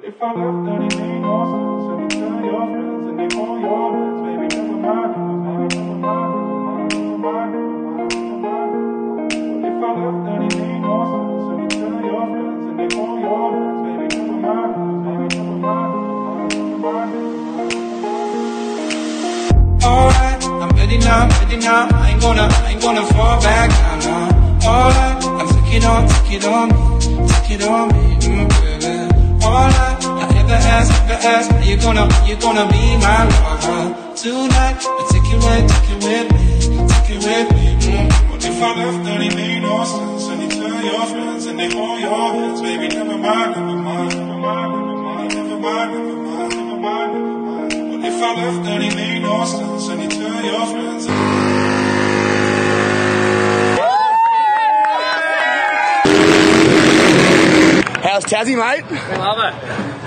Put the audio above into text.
What if I left and it made no sense? And you tell your friends and they call your friends, baby, never mind, mind, never mind, never mind, never if I left and it made no sense? And you tell your friends and they call your friends, baby, never mind, mind, never mind. Alright, I'm ready now, ready now. I ain't gonna, I ain't gonna fall back down now. Alright, I'm take it on, take it on me, take it on me, mm, baby. Alright, I ever past, but you gonna, you gonna be my lover tonight. I take you right, take you with me, take you with me. Mm. What if I left? Then it made sense. And you tell your friends, and they hold your hands, baby. Never mind, never mind, never mind, never mind, never mind, never mind, What if I left? Then it made sense. And you tell your friends. And How's Tazzy, mate? I love it.